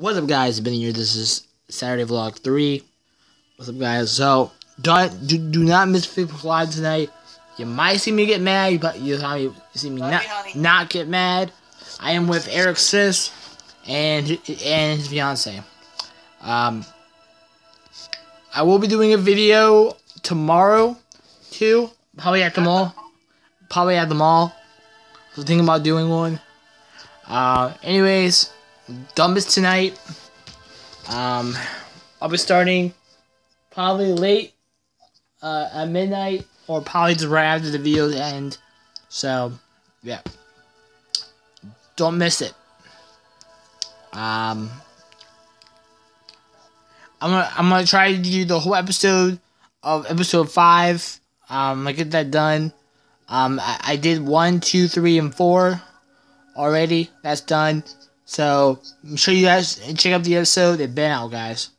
What's up, guys? It's Ben here. This is Saturday Vlog 3. What's up, guys? So, don't, do, do not miss Facebook Live tonight. You might see me get mad, but you, you see me not, not get mad. I am with Eric Sis and, and his fiance. Um, I will be doing a video tomorrow, too. Probably at the mall. Probably at the mall. I was thinking about doing one. Uh, anyways, dumbest tonight. Um, I'll be starting probably late uh, at midnight or probably just right after the video end. So, yeah. Don't miss it. Um, I'm gonna I'm gonna try to do the whole episode of episode five. Um, I get that done. Um, I, I did one, two, three, and four already. That's done. So, I'm sure you guys check out the episode. They've been out, guys.